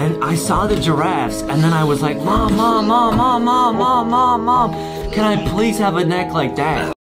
and I saw the giraffes, and then I was like, Mom, Mom, Mom, Mom, Mom, Mom, Mom, Mom, can I please have a neck like that?